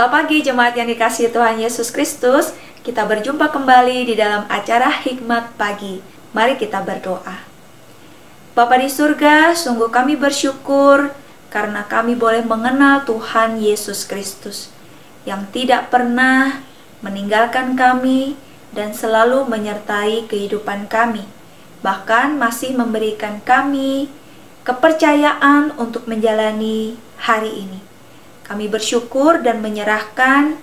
Selamat pagi jemaat yang dikasih Tuhan Yesus Kristus. Kita berjumpa kembali di dalam acara Hikmat Pagi. Mari kita berdoa. Bapa di surga, sungguh kami bersyukur karena kami boleh mengenal Tuhan Yesus Kristus yang tidak pernah meninggalkan kami dan selalu menyertai kehidupan kami. Bahkan masih memberikan kami kepercayaan untuk menjalani hari ini. Kami bersyukur dan menyerahkan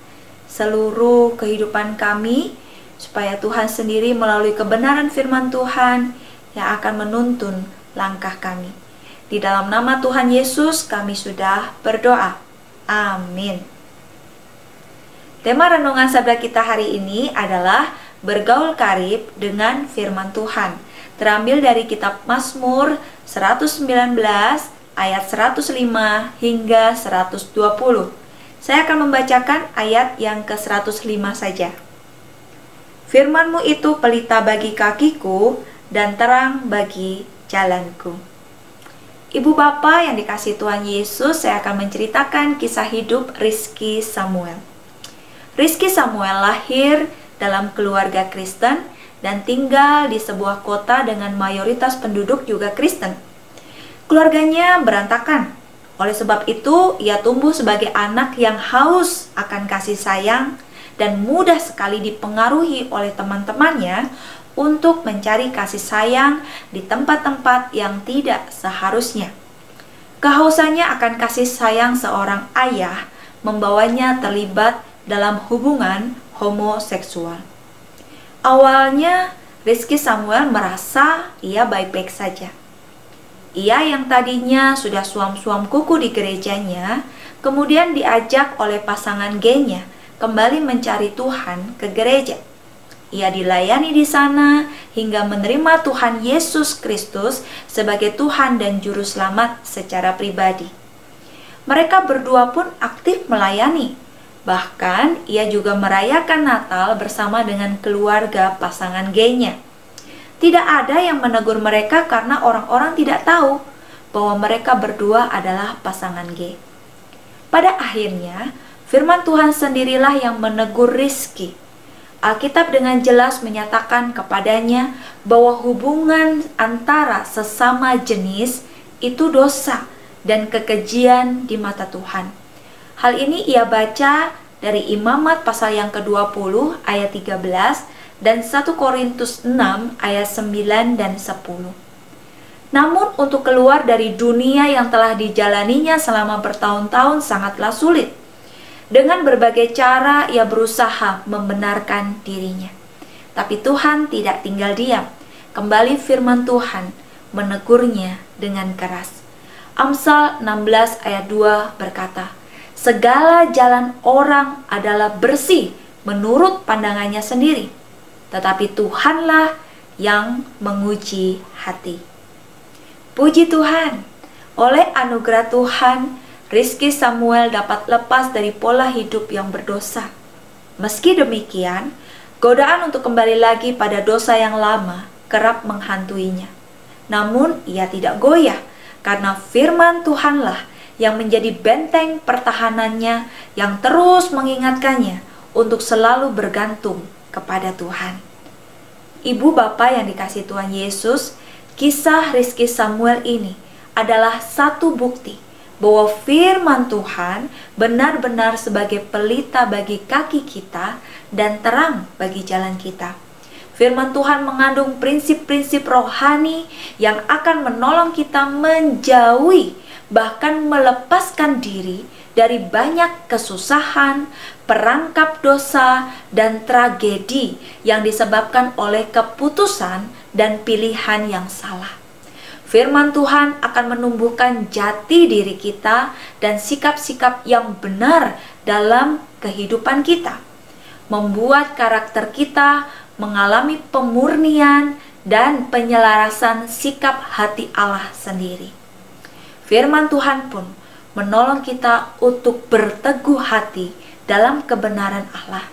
seluruh kehidupan kami supaya Tuhan sendiri melalui kebenaran firman Tuhan yang akan menuntun langkah kami. Di dalam nama Tuhan Yesus kami sudah berdoa. Amin. Tema renungan sabda kita hari ini adalah bergaul karib dengan firman Tuhan. Terambil dari kitab Mazmur 119 ayat 105 hingga 120. Saya akan membacakan ayat yang ke-105 saja. Firmanmu itu pelita bagi kakiku dan terang bagi jalanku. Ibu Bapak yang dikasih Tuhan Yesus, saya akan menceritakan kisah hidup Rizky Samuel. Rizky Samuel lahir dalam keluarga Kristen dan tinggal di sebuah kota dengan mayoritas penduduk juga Kristen. Keluarganya berantakan. Oleh sebab itu, ia tumbuh sebagai anak yang haus akan kasih sayang dan mudah sekali dipengaruhi oleh teman-temannya untuk mencari kasih sayang di tempat-tempat yang tidak seharusnya. Kehausannya akan kasih sayang seorang ayah membawanya terlibat dalam hubungan homoseksual. Awalnya, Rizky Samuel merasa ia baik-baik saja. Ia yang tadinya sudah suam-suam kuku di gerejanya, kemudian diajak oleh pasangan gaynya kembali mencari Tuhan ke gereja. Ia dilayani di sana hingga menerima Tuhan Yesus Kristus sebagai Tuhan dan Juru Selamat secara pribadi. Mereka berdua pun aktif melayani. Bahkan ia juga merayakan Natal bersama dengan keluarga pasangan gaynya. Tidak ada yang menegur mereka karena orang-orang tidak tahu bahwa mereka berdua adalah pasangan gay. Pada akhirnya, firman Tuhan sendirilah yang menegur Rizki. Alkitab dengan jelas menyatakan kepadanya bahwa hubungan antara sesama jenis itu dosa dan kekejian di mata Tuhan. Hal ini ia baca dari Imamat pasal yang ke-20 ayat 13 dan 1 Korintus 6 ayat 9 dan 10. Namun untuk keluar dari dunia yang telah dijalaninya selama bertahun-tahun sangatlah sulit. Dengan berbagai cara ia berusaha membenarkan dirinya. Tapi Tuhan tidak tinggal diam. Kembali firman Tuhan menegurnya dengan keras. Amsal 16 ayat 2 berkata, Segala jalan orang adalah bersih menurut pandangannya sendiri, tetapi Tuhanlah yang menguji hati. Puji Tuhan, oleh anugerah Tuhan, Rizky Samuel dapat lepas dari pola hidup yang berdosa. Meski demikian, godaan untuk kembali lagi pada dosa yang lama kerap menghantuinya. Namun ia tidak goyah karena firman Tuhanlah yang menjadi benteng pertahanannya yang terus mengingatkannya untuk selalu bergantung kepada Tuhan. Ibu bapak yang dikasih Tuhan Yesus, kisah Rizki Samuel ini adalah satu bukti bahwa firman Tuhan benar-benar sebagai pelita bagi kaki kita dan terang bagi jalan kita. Firman Tuhan mengandung prinsip-prinsip rohani yang akan menolong kita menjauhi, bahkan melepaskan diri dari banyak kesusahan, perangkap dosa, dan tragedi yang disebabkan oleh keputusan dan pilihan yang salah. Firman Tuhan akan menumbuhkan jati diri kita dan sikap-sikap yang benar dalam kehidupan kita, membuat karakter kita mengalami pemurnian dan penyelarasan sikap hati Allah sendiri. Firman Tuhan pun menolong kita untuk berteguh hati dalam kebenaran Allah.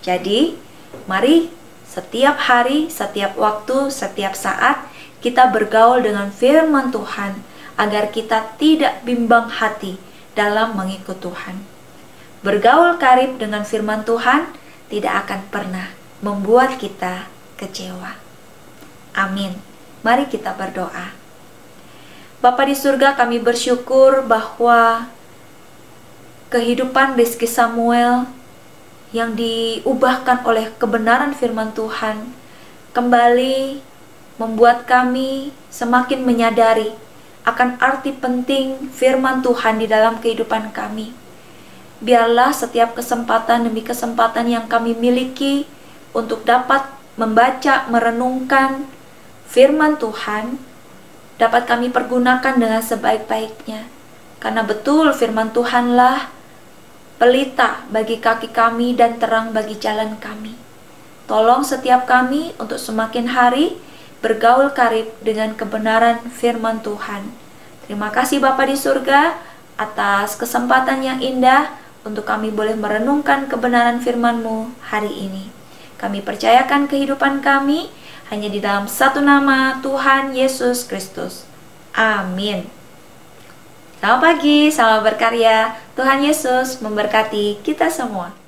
Jadi, mari setiap hari, setiap waktu, setiap saat kita bergaul dengan firman Tuhan agar kita tidak bimbang hati dalam mengikut Tuhan. bergaul karib dengan firman Tuhan tidak akan pernah membuat kita kecewa. Amin. Mari kita berdoa. Bapa di surga, kami bersyukur bahwa kehidupan Rizky Samuel yang diubahkan oleh kebenaran firman Tuhan kembali membuat kami semakin menyadari akan arti penting firman Tuhan di dalam kehidupan kami. Biarlah setiap kesempatan demi kesempatan yang kami miliki untuk dapat membaca, merenungkan firman Tuhan, dapat kami pergunakan dengan sebaik-baiknya. Karena betul firman Tuhanlah pelita bagi kaki kami dan terang bagi jalan kami. Tolong setiap kami untuk semakin hari bergaul karib dengan kebenaran firman Tuhan. Terima kasih Bapa di surga atas kesempatan yang indah untuk kami boleh merenungkan kebenaran firman-Mu hari ini. Kami percayakan kehidupan kami hanya di dalam satu nama Tuhan Yesus Kristus. Amin. Selamat pagi, selamat berkarya. Tuhan Yesus memberkati kita semua.